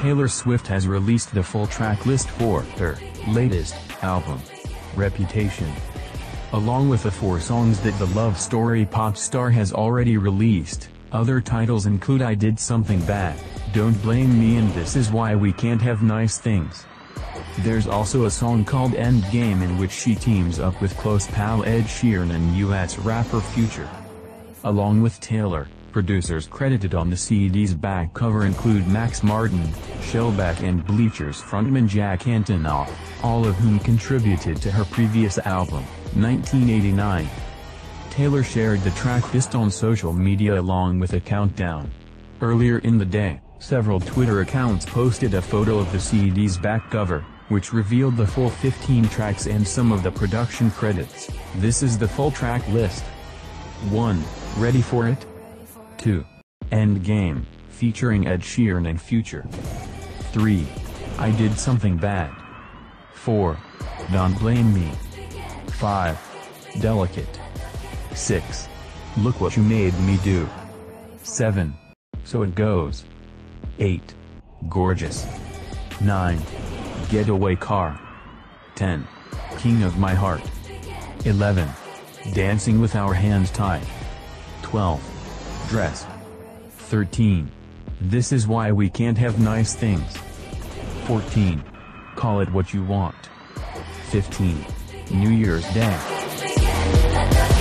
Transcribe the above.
Taylor Swift has released the full track list for her latest album, Reputation. Along with the four songs that the love story pop star has already released, other titles include I Did Something Bad, Don't Blame Me and This Is Why We Can't Have Nice Things. There's also a song called Endgame in which she teams up with close pal Ed Sheeran and US rapper Future. Along with Taylor, producers credited on the CD's back cover include Max Martin, Shellback and Bleachers frontman Jack Antonoff, all of whom contributed to her previous album, 1989. Taylor shared the track list on social media along with a countdown. Earlier in the day, several Twitter accounts posted a photo of the CD's back cover, which revealed the full 15 tracks and some of the production credits. This is the full track list. 1. Ready for it? 2. Endgame, featuring Ed Sheeran and Future. 3. I Did Something Bad. 4. Don't Blame Me. 5. Delicate. 6. Look What You Made Me Do. 7. So It Goes. 8. Gorgeous. 9. Getaway Car. 10. King of My Heart. 11. Dancing with Our Hands Tied. 12 dress. 13. This is why we can't have nice things. 14. Call it what you want. 15. New Year's Day.